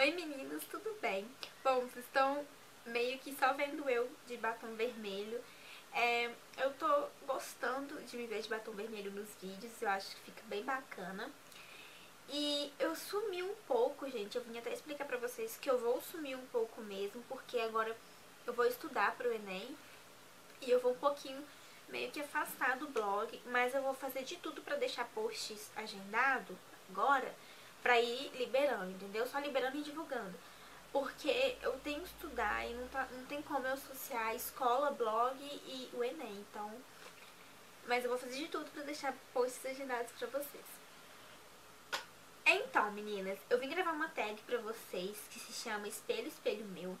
Oi meninas, tudo bem? Bom, vocês estão meio que só vendo eu de batom vermelho. É, eu tô gostando de me ver de batom vermelho nos vídeos, eu acho que fica bem bacana. E eu sumi um pouco, gente, eu vim até explicar pra vocês que eu vou sumir um pouco mesmo, porque agora eu vou estudar pro Enem e eu vou um pouquinho meio que afastar do blog, mas eu vou fazer de tudo pra deixar posts agendado agora pra ir liberando, entendeu? Só liberando e divulgando. Porque eu tenho que estudar e não, tá, não tem como eu associar escola, blog e o Enem, então... Mas eu vou fazer de tudo pra deixar posts agendados pra vocês. Então, meninas, eu vim gravar uma tag pra vocês que se chama Espelho, Espelho Meu.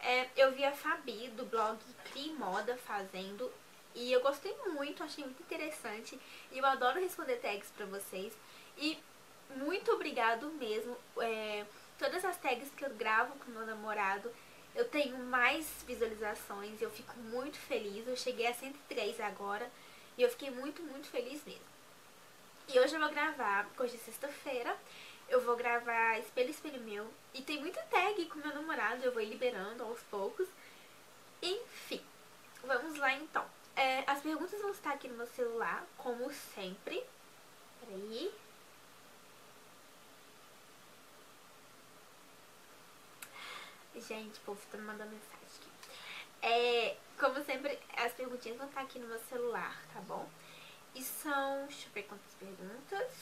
É, eu vi a Fabi do blog Cri Moda fazendo e eu gostei muito, achei muito interessante e eu adoro responder tags pra vocês. E muito obrigado mesmo. É, todas as tags que eu gravo com meu namorado, eu tenho mais visualizações, eu fico muito feliz. Eu cheguei a 103 agora e eu fiquei muito, muito feliz mesmo. E hoje eu vou gravar, hoje é sexta-feira, eu vou gravar Espelho Espelho Meu. E tem muita tag com meu namorado, eu vou liberando aos poucos. Enfim, vamos lá então. É, as perguntas vão estar aqui no meu celular, como sempre. Gente, o povo tá me mandando mensagem aqui. É, como sempre, as perguntinhas vão estar aqui no meu celular, tá bom? E são, deixa eu ver quantas perguntas.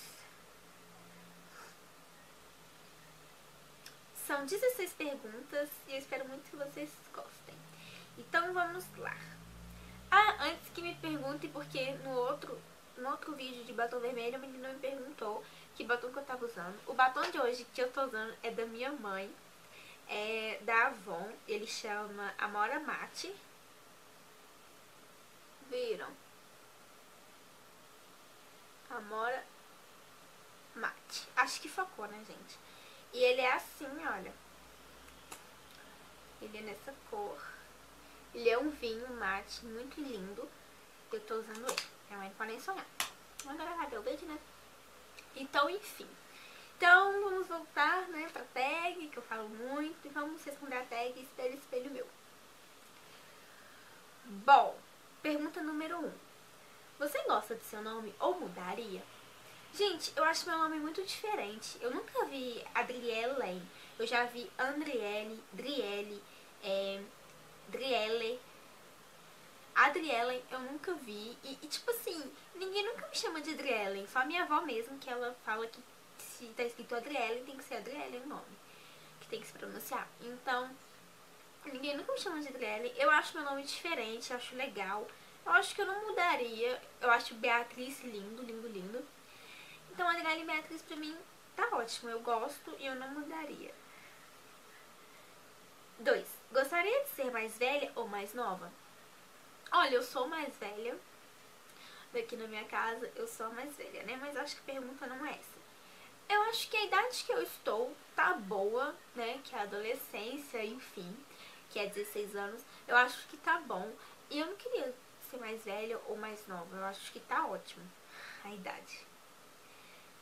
São 16 perguntas e eu espero muito que vocês gostem. Então vamos lá. Ah, antes que me perguntem, porque no outro, no outro vídeo de batom vermelho, a menina me perguntou que batom que eu tava usando. O batom de hoje que eu tô usando é da minha mãe é da Avon, ele chama Amora Mate. Viram? Amora Mate. Acho que focou, né, gente? E ele é assim, olha. Ele é nessa cor. Ele é um vinho mate muito lindo. Eu tô usando ele. Minha mãe não pode nem sonhar. Mas agora vai ver o vídeo, né? Então, enfim. Então, vamos voltar, né, pra tag, que eu falo muito, e vamos responder a tag espelho, espelho meu. Bom, pergunta número 1. Um. Você gosta do seu nome ou mudaria? Gente, eu acho meu nome muito diferente. Eu nunca vi Adriele, eu já vi Andriele, Driele, é, Driele, Adrielen eu nunca vi. E, e, tipo assim, ninguém nunca me chama de Adrielen. Só minha avó mesmo que ela fala que se tá escrito Adriele, tem que ser Adriele o nome. Que tem que se pronunciar. Então, ninguém nunca me chama de Adriele. Eu acho meu nome diferente, acho legal. Eu acho que eu não mudaria. Eu acho Beatriz lindo, lindo, lindo. Então, Adriele e Beatriz pra mim tá ótimo. Eu gosto e eu não mudaria. 2. Gostaria de ser mais velha ou mais nova? Olha, eu sou mais velha. Daqui na minha casa, eu sou a mais velha, né? Mas acho que a pergunta não é essa. Eu acho que a idade que eu estou tá boa, né? Que é a adolescência, enfim, que é 16 anos. Eu acho que tá bom. E eu não queria ser mais velha ou mais nova. Eu acho que tá ótimo a idade.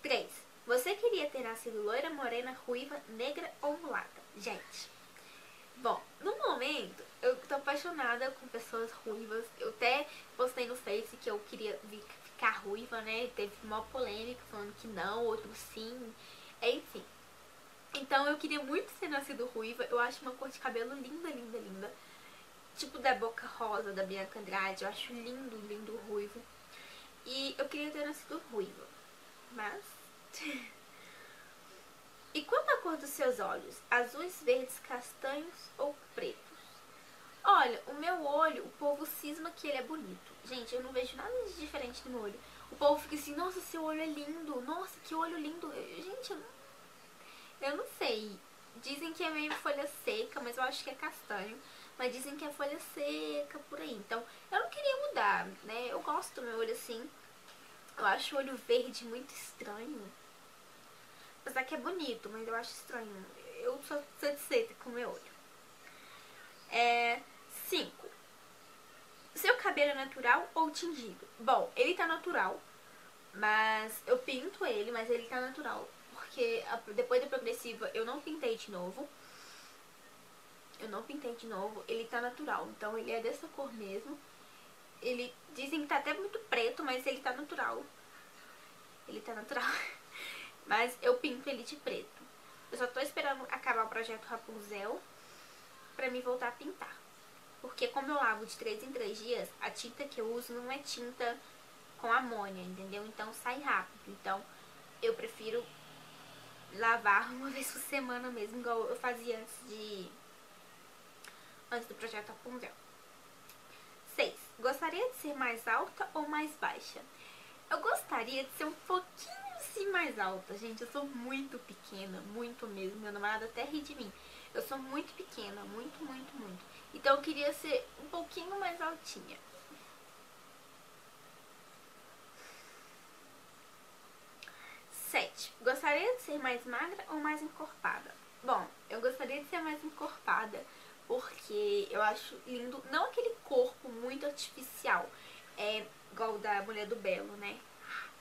3. Você queria ter nascido loira, morena, ruiva, negra ou mulata? Gente, bom, no momento eu tô apaixonada com pessoas ruivas. Eu até postei no Face que eu queria ficar ruiva, né? Teve uma polêmica falando que não, outro sim, enfim. Então eu queria muito ser nascido ruiva, eu acho uma cor de cabelo linda, linda, linda. Tipo da Boca Rosa, da Bianca Andrade, eu acho lindo, lindo ruivo. E eu queria ter nascido ruiva, mas... e quanto à cor dos seus olhos? Azuis, verdes, castanhos ou pretos? Olha, o meu olho, o povo cisma que ele é bonito. Gente, eu não vejo nada de diferente no meu olho. O povo fica assim, nossa, seu olho é lindo. Nossa, que olho lindo. Gente, eu não, eu não sei. Dizem que é meio folha seca, mas eu acho que é castanho. Mas dizem que é folha seca, por aí. Então, eu não queria mudar, né? Eu gosto do meu olho assim. Eu acho o olho verde muito estranho. Apesar que é bonito, mas eu acho estranho. Eu sou satisfeita com o meu olho. É... 5. Seu cabelo é natural ou tingido? Bom, ele tá natural, mas eu pinto ele, mas ele tá natural. porque depois da progressiva eu não pintei de novo. Eu não pintei de novo. Ele tá natural, então ele é dessa cor mesmo. Ele dizem que tá até muito preto, mas ele tá natural. Ele tá natural. mas eu pinto ele de preto. Eu só tô esperando acabar o projeto Rapunzel pra me voltar a pintar. Porque como eu lavo de 3 em 3 dias, a tinta que eu uso não é tinta com amônia, entendeu? Então sai rápido. Então eu prefiro lavar uma vez por semana mesmo, igual eu fazia antes de... Antes do projeto Rapunzel. 6. Gostaria de ser mais alta ou mais baixa? Eu gostaria de ser um pouquinho assim mais alta, gente. Eu sou muito pequena, muito mesmo. Meu namorado até ri de mim. Eu sou muito pequena, muito, muito, muito. Então eu queria ser um pouquinho mais altinha. Sete. Gostaria de ser mais magra ou mais encorpada? Bom, eu gostaria de ser mais encorpada porque eu acho lindo, não aquele corpo muito artificial, é igual da mulher do Belo, né?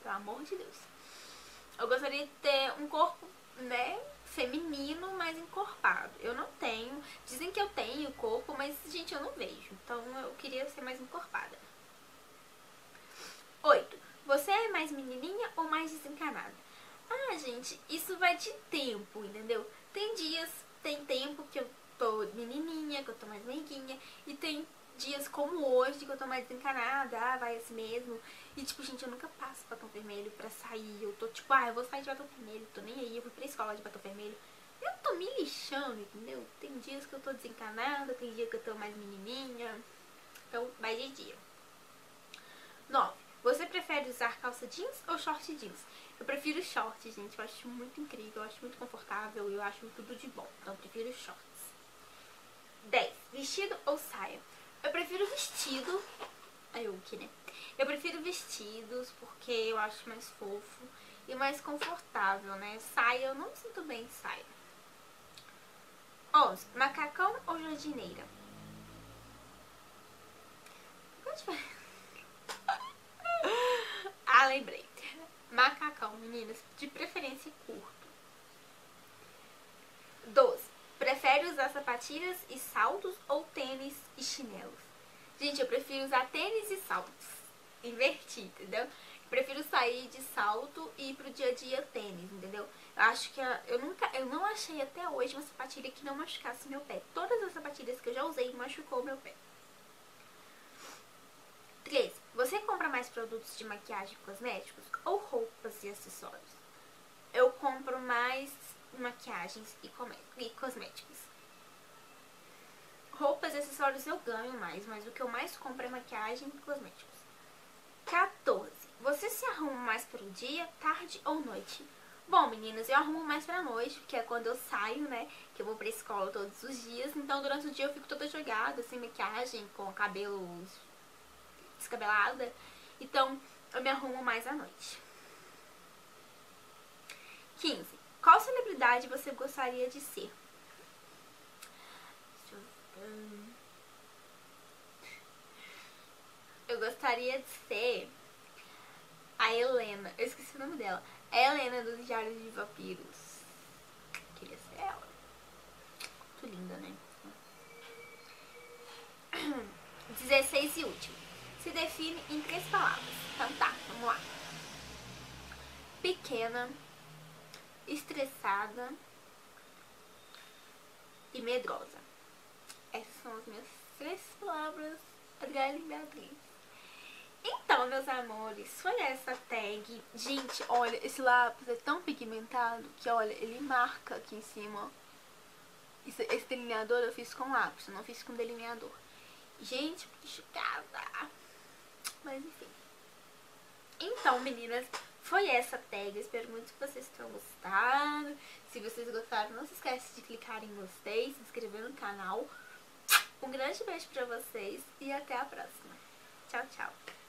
Pelo amor de Deus. Eu gostaria de ter um corpo, né, feminino, mas encorpado. Eu não tenho. Dizem que eu tenho corpo, mas, gente, eu não vejo. Então, eu queria ser mais encorpada. Oito. Você é mais menininha ou mais desencanada? Ah, gente, isso vai de tempo, entendeu? Tem dias, tem tempo que eu tô menininha, que eu tô mais meiguinha. E tem dias como hoje, que eu tô mais desencanada, ah, vai assim mesmo. E tipo, gente, eu nunca passo batom vermelho pra sair. Eu tô tipo, ah, eu vou sair de batom vermelho, tô nem aí, eu fui pra escola de batom vermelho. Eu tô me lixando, entendeu? Tem dias que eu tô desencanada, tem dia que eu tô mais menininha. Então, vai de dia. 9. Você prefere usar calça jeans ou short jeans? Eu prefiro short, gente. Eu acho muito incrível, eu acho muito confortável, eu acho tudo de bom. Então, eu prefiro shorts. 10. Vestido ou saia? Eu prefiro vestido. O que, né? Eu prefiro vestidos porque eu acho mais fofo e mais confortável, né? Saia, eu não me sinto bem saia. 11. Macacão ou jardineira? ah, lembrei. Macacão, meninas, de preferência curto. 12. Prefere usar sapatilhas e saltos ou tênis e chinelos? Gente, eu prefiro usar tênis e saltos. Invertir, entendeu? Eu prefiro sair de salto e ir pro dia a dia tênis, entendeu? Eu acho que eu nunca, eu não achei até hoje uma sapatilha que não machucasse meu pé. Todas as sapatilhas que eu já usei machucou meu pé. 3. Você compra mais produtos de maquiagem e cosméticos ou roupas e acessórios? Eu compro mais maquiagens e, e cosméticos. Roupas e acessórios eu ganho mais, mas o que eu mais compro é maquiagem e cosméticos. 14. Você se arruma mais para o dia, tarde ou noite? Bom, meninas, eu arrumo mais pra noite, porque é quando eu saio, né? Que eu vou pra escola todos os dias. Então, durante o dia eu fico toda jogada, sem maquiagem, com cabelo descabelada. Então, eu me arrumo mais à noite. 15. Celebridade você gostaria de ser? Eu gostaria de ser a Helena. Eu esqueci o nome dela. A Helena dos Diários de Vampiros. Queria ser ela. Muito linda, né? 16 e último. Se define em três palavras. Então tá, vamos lá. Pequena estressada e medrosa. Essas são as minhas três palavras, Adriana e Beatriz. Então, meus amores, foi essa tag. Gente, olha, esse lápis é tão pigmentado que, olha, ele marca aqui em cima. Esse, esse delineador eu fiz com lápis, eu não fiz com delineador. Gente, que chocada. Mas, enfim. Então, meninas, foi essa tag. espero muito que vocês tenham gostado. Se vocês gostaram, não se esquece de clicar em gostei, se inscrever no canal. Um grande beijo pra vocês e até a próxima. Tchau, tchau.